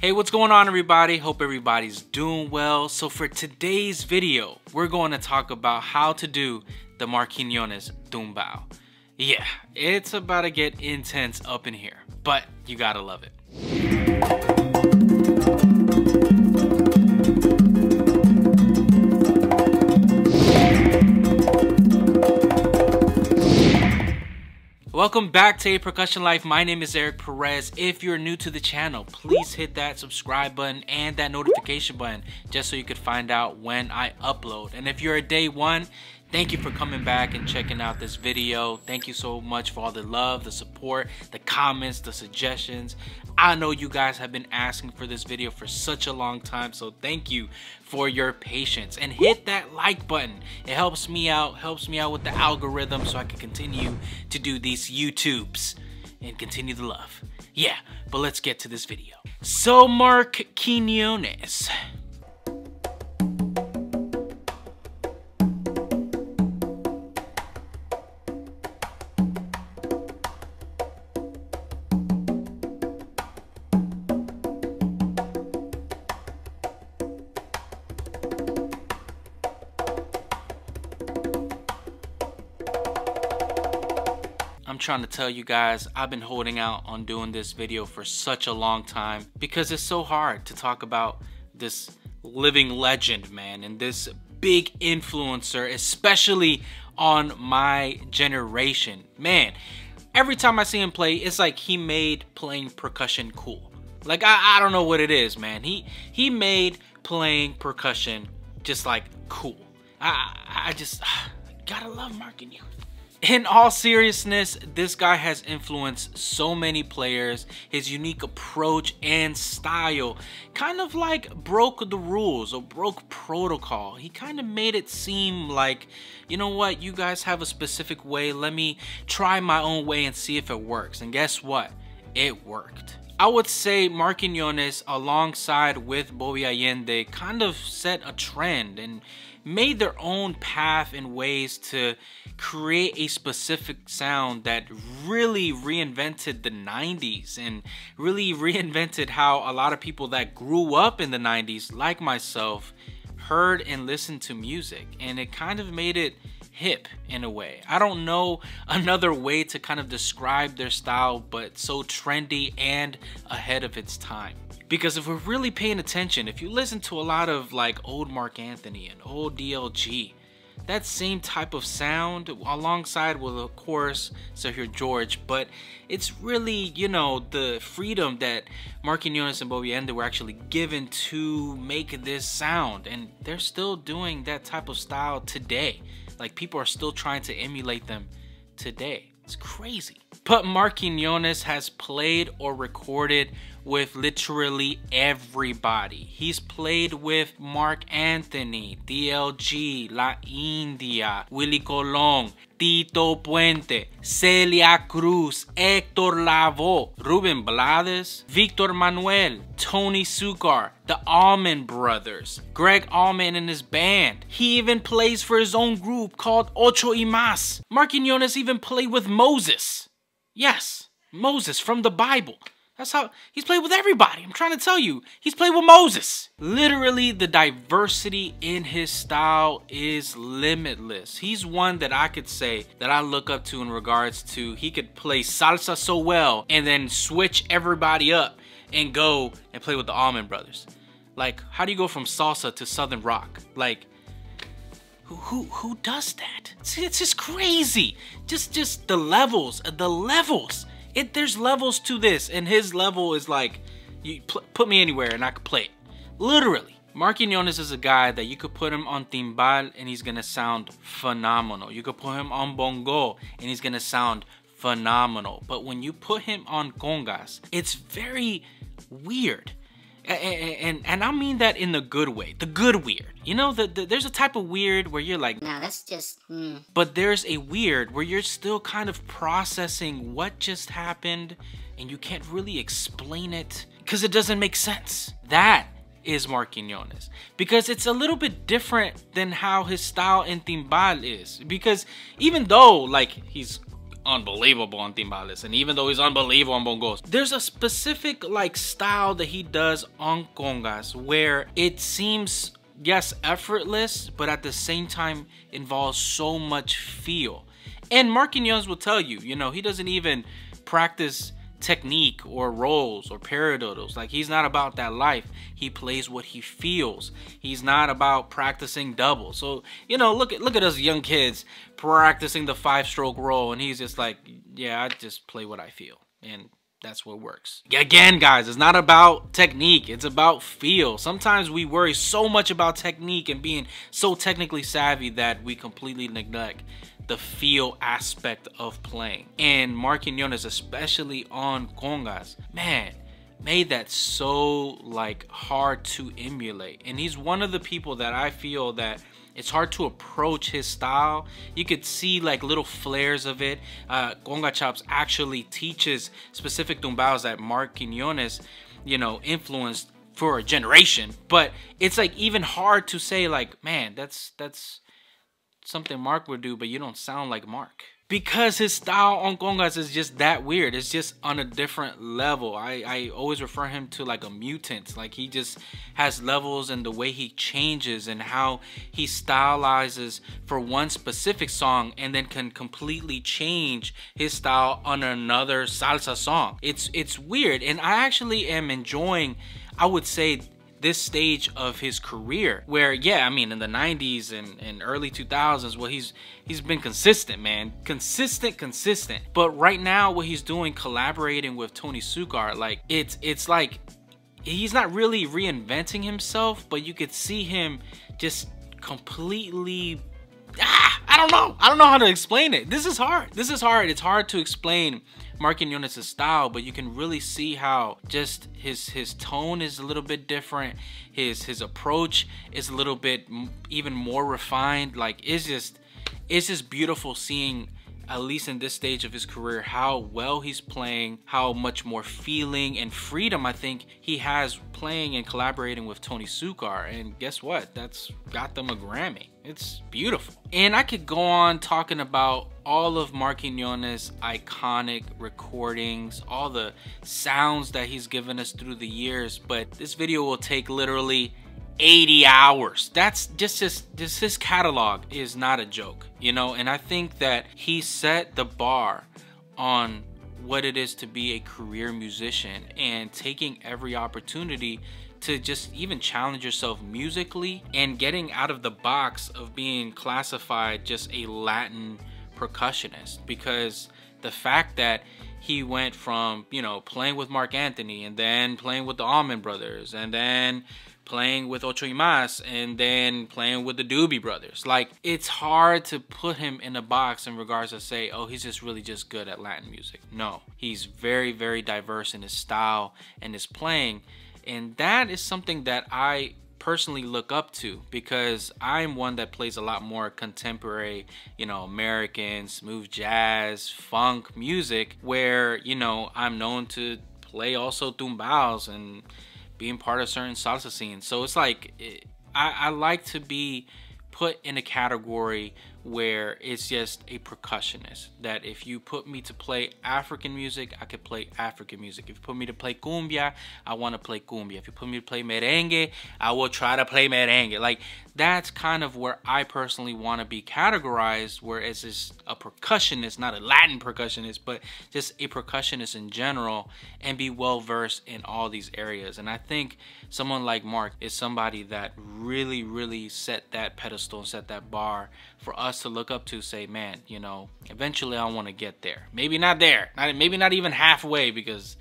Hey, what's going on everybody? Hope everybody's doing well. So for today's video, we're going to talk about how to do the Marc Quiñones Tumbao. Yeah, it's about to get intense up in here, but you gotta love it. Welcome back to A Percussion Life. My name is Eric Perez. If you're new to the channel, please hit that subscribe button and that notification button just so you could find out when I upload. And if you're a day one, thank you for coming back and checking out this video. Thank you so much for all the love, the support, the comments, the suggestions. I know you guys have been asking for this video for such a long time, so thank you for your patience. And hit that like button. It helps me out, helps me out with the algorithm so I can continue to do these YouTubes and continue the love. Yeah, but let's get to this video. So Marc Quiñones trying to tell you guys, I've been holding out on doing this video for such a long time because it's so hard to talk about this living legend, man, and this big influencer, especially on my generation. Man, every time I see him play, it's like he made playing percussion cool. Like I, I don't know what it is, man. He he made playing percussion just like cool. I I just gotta love Marc Quiñones in all seriousness, this guy has influenced so many players. His unique approach and style kind of like broke the rules or broke protocol. He kind of made it seem like, you know what, you guys have a specific way. Let me try my own way and see if it works. And guess what? It worked. I would say Marc Quiñones alongside with Bobby Allende kind of set a trend and made their own path and ways to create a specific sound that really reinvented the 90s and really reinvented how a lot of people that grew up in the 90s like myself heard and listened to music. And it kind of made it hip in a way. I don't know another way to kind of describe their style but so trendy and ahead of its time. Because if we're really paying attention, if you listen to a lot of like old Marc Anthony and old DLG, that same type of sound alongside with of course Sergio George but it's really you know the freedom that Marc Quiñones and Bobby Allende were actually given to make this sound and they're still doing that type of style today like people are still trying to emulate them today it's crazy. But Marc Quiñones has played or recorded with literally everybody. He's played with Marc Anthony, DLG, La India, Willie Colon, Tito Puente, Celia Cruz, Hector Lavoe, Ruben Blades, Victor Manuel, Tony Succar, the Allman Brothers, Gregg Allman and his band. He even plays for his own group called Ocho y Mas. Marc Quiñones even played with Moses. Yes, Moses from the Bible. That's how he's played with everybody. I'm trying to tell you, he's played with Moses. Literally, the diversity in his style is limitless. He's one that I could say that I look up to in regards to he could play salsa so well and then switch everybody up and go and play with the Allman Brothers. Like, how do you go from salsa to southern rock? Like, who who who does that? It's, it's just crazy. Just just the levels, the levels it there's levels to this, and his level is like, you put me anywhere and I could play it. Literally. Marc Quiñones is a guy that you could put him on timbal and he's gonna sound phenomenal. You could put him on bongo and he's gonna sound phenomenal. But when you put him on congas, it's very weird and, and, and I mean that in the good way, the good weird. You know, the, the there's a type of weird where you're like, nah, that's just. Mm. But there's a weird where you're still kind of processing what just happened, and you can't really explain it because it doesn't make sense. That is Marc Quiñones because it's a little bit different than how his style in timbal is. Because even though like he's unbelievable on timbales. And even though he's unbelievable on bongos, there's a specific like style that he does on congas where it seems yes, effortless, but at the same time involves so much feel. And Marc Quiñones will tell you, you know, he doesn't even practice technique or rolls or paradiddles. Like he's not about that life. He plays what he feels. He's not about practicing double. So, you know, look at look at us young kids practicing the five stroke roll and he's just like, yeah, I just play what I feel. And that's what works. Again, guys, it's not about technique. It's about feel. Sometimes we worry so much about technique and being so technically savvy that we completely neglect the feel aspect of playing. And Marc Quiñones, especially on congas, man, made that so like hard to emulate. And he's one of the people that I feel that it's hard to approach his style. You could see like little flares of it. Uh, Conga Chops actually teaches specific tumbaos that Marc Quiñones, you know, influenced for a generation. But it's like even hard to say like, man, that's that's something Marc would do, but you don't sound like Marc because his style on congas is just that weird. It's just on a different level. I, I always refer him to like a mutant. Like he just has levels and the way he changes and how he stylizes for one specific song and then can completely change his style on another salsa song. It's it's weird and I actually am enjoying I would say this stage of his career where yeah i mean in the 90s and, and early 2000s well he's he's been consistent man. Consistent consistent. But right now what he's doing collaborating with tony succar like it's it's like he's not really reinventing himself but you could see him just completely ah, i don't know. I don't know how to explain it. This is hard. This is hard. It's hard to explain Marc Quiñones' style, but you can really see how just his his tone is a little bit different. His his approach is a little bit even more refined. Like it's just it's just beautiful seeing at least in this stage of his career, how well he's playing, how much more feeling and freedom I think he has playing and collaborating with Tony Succar. And guess what? That's got them a Grammy. It's beautiful. And I could go on talking about all of Marc Quiñones' iconic recordings, all the sounds that he's given us through the years, but this video will take literally 80 hours. That's just his, this his catalog is not a joke, you know? And I think that he set the bar on what it is to be a career musician and taking every opportunity to just even challenge yourself musically and getting out of the box of being classified just a Latin percussionist because the fact that he went from, you know, playing with Marc Anthony and then playing with the Allman Brothers and then playing with Ocho y Mas and then playing with the Doobie Brothers. Like, it's hard to put him in a box in regards to say, oh, he's just really just good at Latin music. No, he's very, very diverse in his style and his playing. And that is something that I personally look up to because I'm one that plays a lot more contemporary, you know, American, smooth jazz, funk music where, you know, I'm known to play also tumbaos and being part of certain salsa scenes. So it's like it, I, I like to be put in a category where it's just a percussionist. That if you put me to play African music, I could play African music. If you put me to play cumbia, I want to play cumbia. If you put me to play merengue, I will try to play merengue. Like that's kind of where I personally want to be categorized, where it's just a percussionist, not a Latin percussionist, but just a percussionist in general, and be well versed in all these areas. And I think someone like Marc is somebody that really, really set that pedestal and set that bar for us to look up to say man you know eventually i want to get there maybe not there not, maybe not even halfway because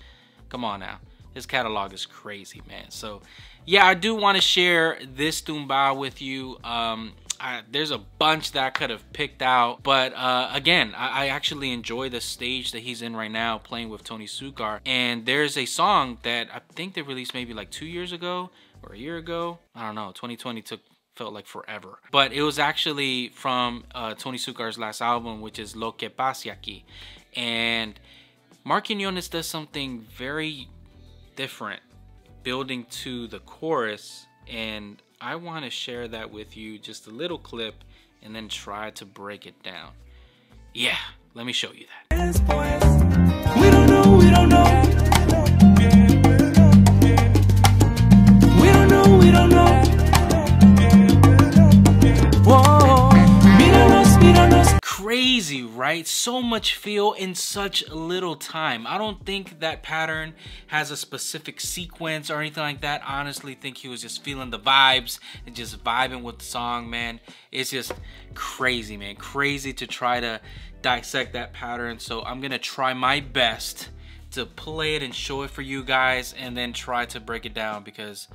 come on now his catalog is crazy man so yeah i do want to share this tumbao with you um I, there's a bunch that I could have picked out, but uh, again, I, I, actually enjoy the stage that he's in right now, playing with Tony Succar. And there's a song that I think they released maybe like two years ago or a year ago. I don't know. 2020 took felt like forever. But it was actually from uh, Tony Succar's last album, which is Lo que pase aquí. And Marc Quiñones does something very different, building to the chorus. And I want to share that with you, just a little clip, and then try to break it down. Yeah, Let me show you that. Right? So much feel in such little time. I don't think that pattern has a specific sequence or anything like that. Honestly think he was just feeling the vibes and just vibing with the song, man. It's just crazy, man. Crazy to try to dissect that pattern. So I'm gonna try my best to play it and show it for you guys and then try to break it down because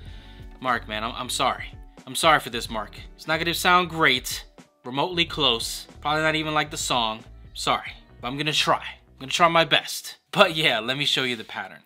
Marc, man, I'm, I'm sorry. I'm sorry for this, Marc. It's not gonna sound great, remotely close, probably not even like the song. Sorry, but I'm gonna try. I'm gonna try my best. But yeah, let me show you the pattern.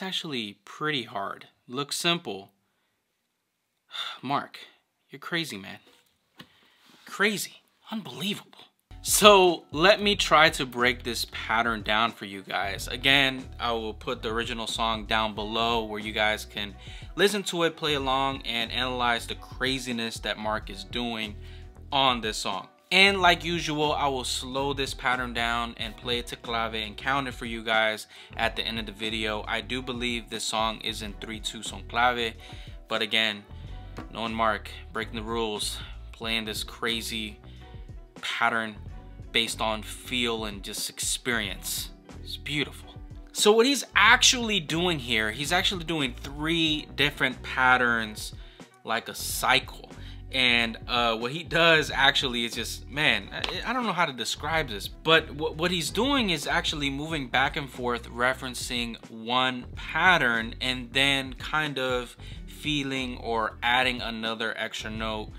That's actually pretty hard. Looks simple. Marc, you're crazy, man. Crazy. Unbelievable. So let me try to break this pattern down for you guys. Again, I will put the original song down below where you guys can listen to it, play along, and analyze the craziness that Marc is doing on this song. And like usual, I will slow this pattern down and play it to clave and count it for you guys at the end of the video. I do believe this song is in 3-2 son clave, but again, knowing Marc, breaking the rules, playing this crazy pattern based on feel and just experience. It's beautiful. So what he's actually doing here, he's actually doing three different patterns like a cycle. And uh, what he does actually is just, man, I, I don't know how to describe this, but what he's doing is actually moving back and forth, referencing one pattern and then kind of feeling or adding another extra note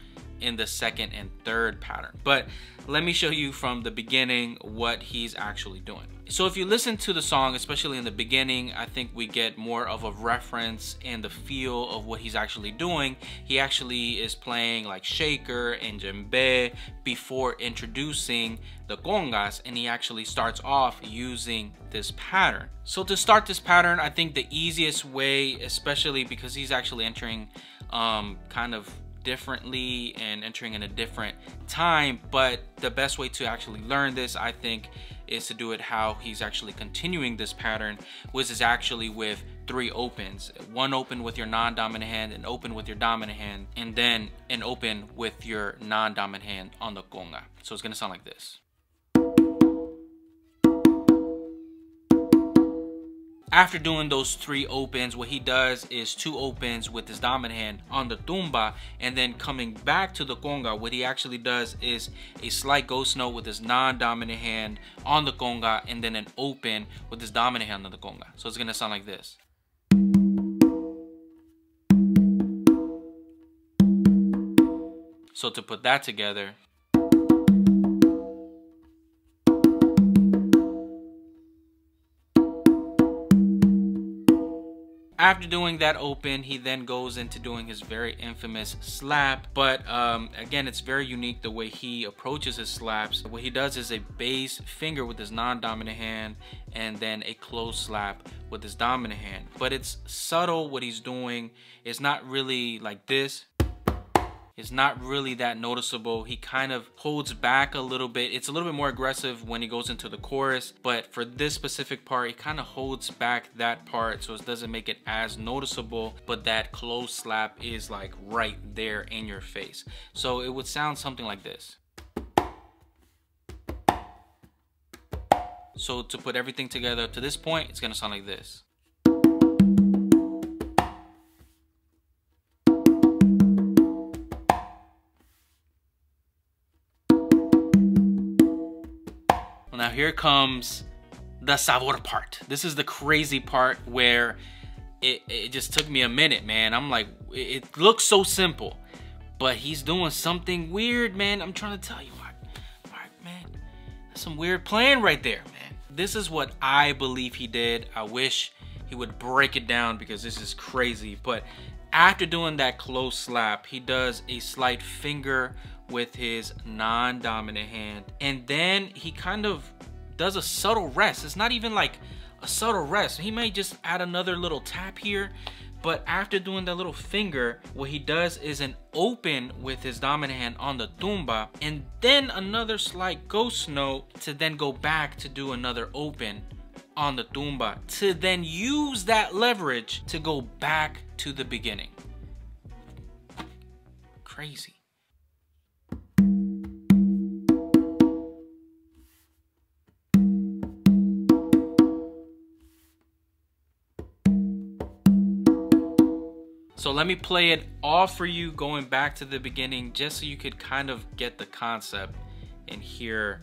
in the second and third pattern. But let me show you from the beginning what he's actually doing. So if you listen to the song, especially in the beginning, I think we get more of a reference and the feel of what he's actually doing. He actually is playing like shaker and djembe before introducing the congas and he actually starts off using this pattern. So to start this pattern, I think the easiest way, especially because he's actually entering um, kind of differently and entering in a different time but the best way to actually learn this I think is to do it how he's actually continuing this pattern which is actually with three opens. One open with your non-dominant hand and open with your dominant hand and then an open with your non-dominant hand on the conga so it's gonna sound like this After doing those three opens, what he does is two opens with his dominant hand on the tumba and then coming back to the conga, what he actually does is a slight ghost note with his non-dominant hand on the conga and then an open with his dominant hand on the conga. So it's gonna sound like this. So to put that together, After doing that open, he then goes into doing his very infamous slap. But um, again, it's very unique the way he approaches his slaps. What he does is a base finger with his non-dominant hand and then a close slap with his dominant hand. But it's subtle what he's doing. It's not really like this is not really that noticeable. He kind of holds back a little bit. It's a little bit more aggressive when he goes into the chorus, but for this specific part, he kind of holds back that part so it doesn't make it as noticeable, but that close slap is like right there in your face. So it would sound something like this. So to put everything together to this point, it's gonna sound like this. Here comes the sabor part. This is the crazy part where it, it just took me a minute, man. I'm like, it looks so simple, but he's doing something weird, man. I'm trying to tell you. All right, man. That's some weird plan right there, man. This is what I believe he did. I wish he would break it down because this is crazy. But after doing that close slap, he does a slight finger with his non-dominant hand. And then he kind of does a subtle rest. It's not even like a subtle rest. He may just add another little tap here. But after doing that little finger, what he does is an open with his dominant hand on the tumba and then another slight ghost note to then go back to do another open on the tumba to then use that leverage to go back to the beginning. Crazy. Let me play it all for you going back to the beginning just so you could kind of get the concept and hear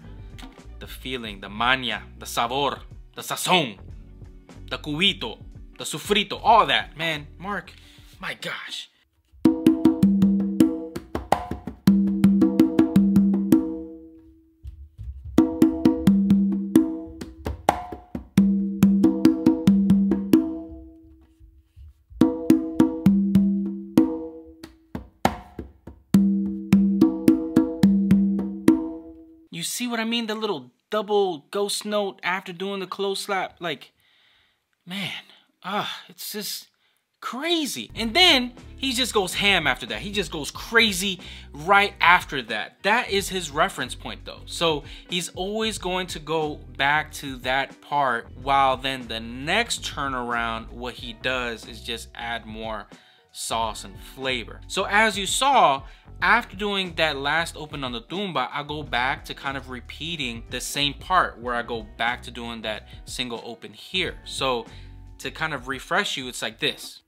the feeling, the mania, the sabor, the sazon, the cubito, the sofrito, all that. Man, Marc, my gosh. You see what I mean? The little double ghost note after doing the close slap. Like, man, ah, it's just crazy. And then he just goes ham after that. He just goes crazy right after that. That is his reference point though. So he's always going to go back to that part while then the next turnaround, what he does is just add more sauce and flavor. So as you saw, after doing that last open on the tumba, I go back to kind of repeating the same part where I go back to doing that single open here. So to kind of refresh you, it's like this.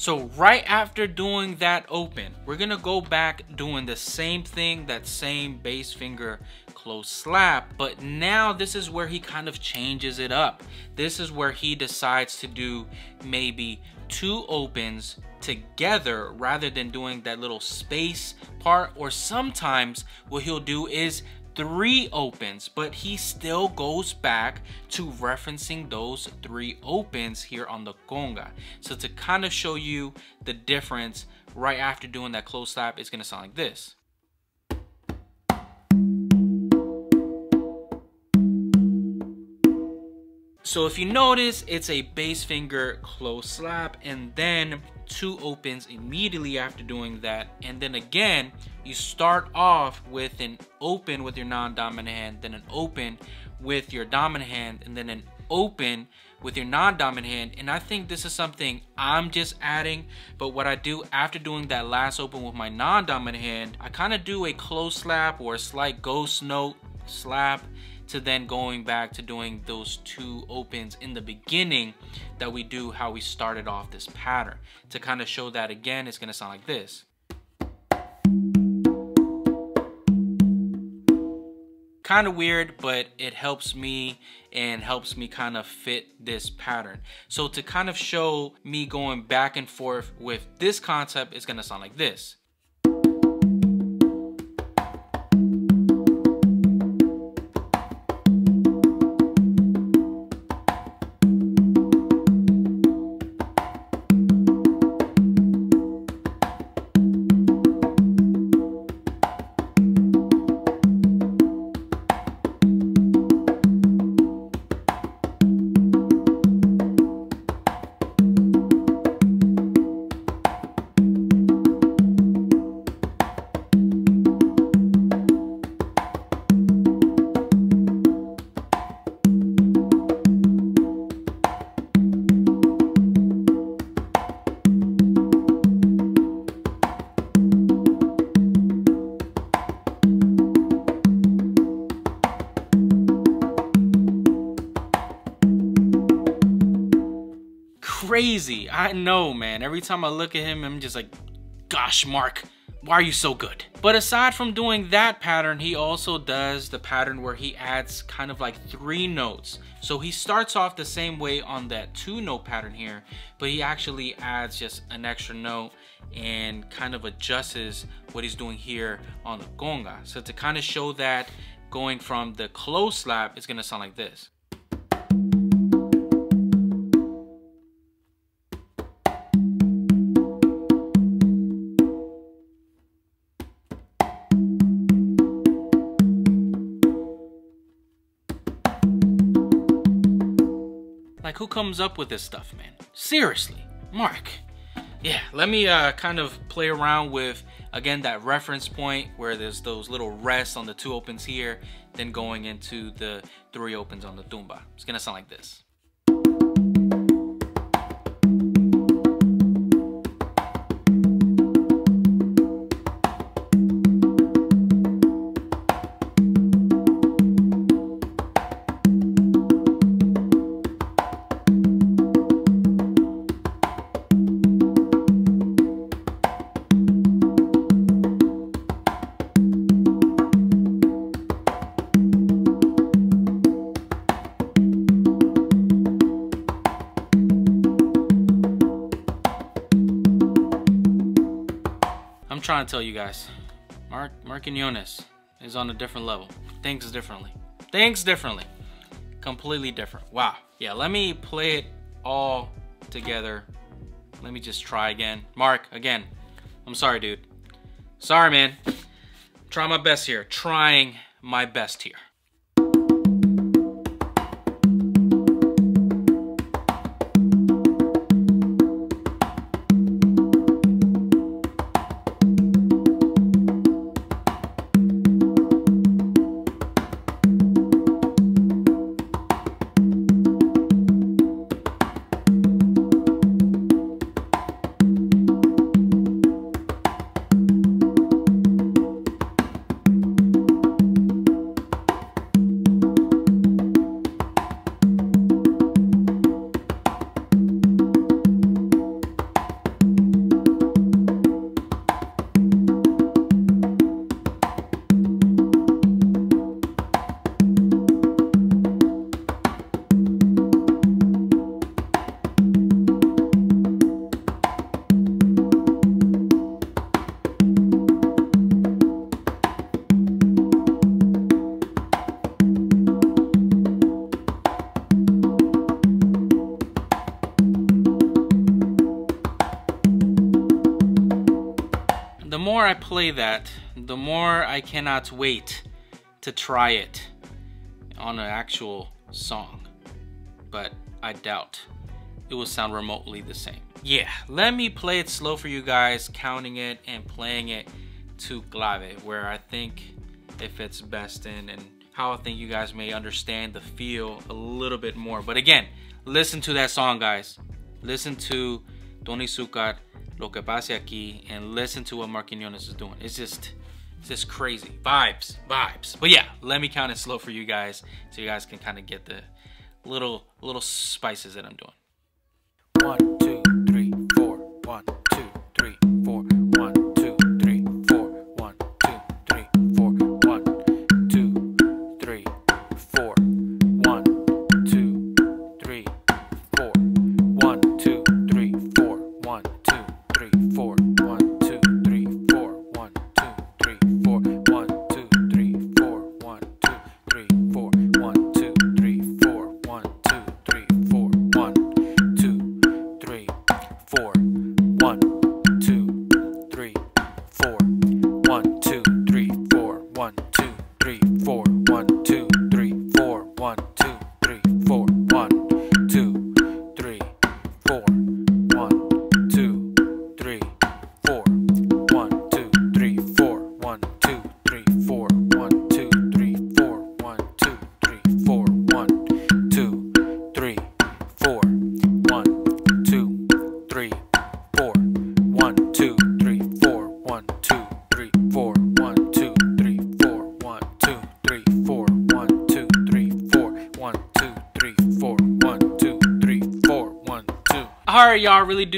So right after doing that open, we're gonna go back doing the same thing, that same base finger close slap, but now this is where he kind of changes it up. This is where he decides to do maybe two opens together rather than doing that little space part, or sometimes what he'll do is three opens, but he still goes back to referencing those three opens here on the conga. So to kind of show you the difference right after doing that close slap, it's gonna sound like this. So if you notice, it's a base finger close slap and then two opens immediately after doing that. And then again, you start off with an open with your non-dominant hand, then an open with your dominant hand, and then an open with your non-dominant hand. And I think this is something I'm just adding, but what I do after doing that last open with my non-dominant hand, I kind of do a close slap or a slight ghost note slap to then going back to doing those two opens in the beginning that we do how we started off this pattern. To kind of show that again, it's gonna sound like this. Kind of weird, but it helps me and helps me kind of fit this pattern. So to kind of show me going back and forth with this concept, it's gonna sound like this. Crazy. I know, man. Every time I look at him, I'm just like, gosh, Marc, why are you so good? But aside from doing that pattern, he also does the pattern where he adds kind of like three notes. So he starts off the same way on that two note pattern here, but he actually adds just an extra note and kind of adjusts what he's doing here on the conga. So to kind of show that going from the close slap, it's gonna sound like this. Like who comes up with this stuff, man? Seriously, Marc. Yeah, let me uh, kind of play around with, again, that reference point where there's those little rests on the two opens here, then going into the three opens on the tumba. It's gonna sound like this. Trying to tell you guys, Marc Marc Quiñones is on a different level. Thinks differently. Thinks differently. Completely different. Wow. Yeah, let me play it all together. Let me just try again. Marc, again. I'm sorry, dude. Sorry, man. Try my best here. Trying my best here. I play that, the more I cannot wait to try it on an actual song. But I doubt it will sound remotely the same. Yeah, let me play it slow for you guys, counting it and playing it to clave, where I think it fits best in and how I think you guys may understand the feel a little bit more. But again, listen to that song, guys. Listen to Tony Succar, Lo que pase aquí, and listen to what Marc is doing. It's just, it's just crazy. Vibes, vibes. But yeah, let me count it slow for you guys so you guys can kind of get the little, little spices that I'm doing. One, two,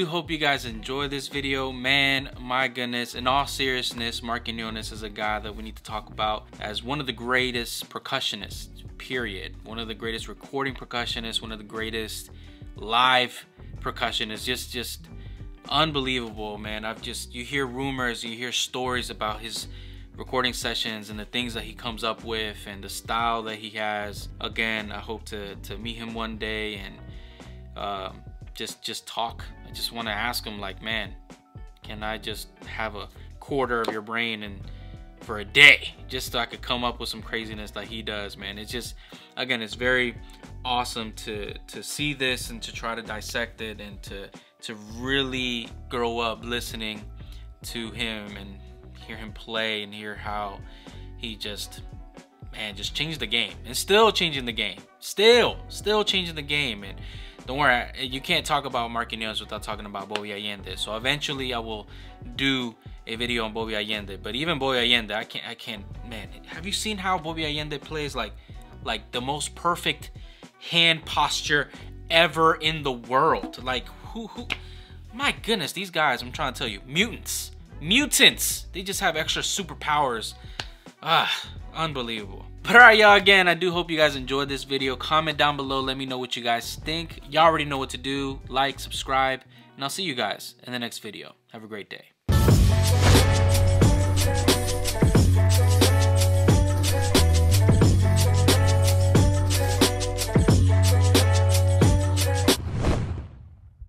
hope you guys enjoy this video. Man, my goodness, in all seriousness, Marc Quiñones is a guy that we need to talk about as one of the greatest percussionists, period. One of the greatest recording percussionists, one of the greatest live percussionists. Just, just unbelievable, man. I've just, you hear rumors, you hear stories about his recording sessions and the things that he comes up with and the style that he has. Again, I hope to, to meet him one day and um, just just talk. I just want to ask him like, man, can I just have a quarter of your brain and for a day just so I could come up with some craziness like he does, man. It's just again, it's very awesome to to see this and to try to dissect it and to to really grow up listening to him and hear him play and hear how he just man just changed the game and still changing the game still still changing the game and don't worry you can't talk about Marc Quiñones without talking about Bobby Allende so eventually I will do a video on Bobby Allende but even Bobby Allende I can't I can't man have you seen how Bobby Allende plays like like the most perfect hand posture ever in the world like who who my goodness these guys I'm trying to tell you mutants mutants. They just have extra superpowers. Ah, unbelievable. But alright, y'all, again, I do hope you guys enjoyed this video. Comment down below. Let me know what you guys think. Y'all already know what to do. Like, subscribe, and I'll see you guys in the next video. Have a great day.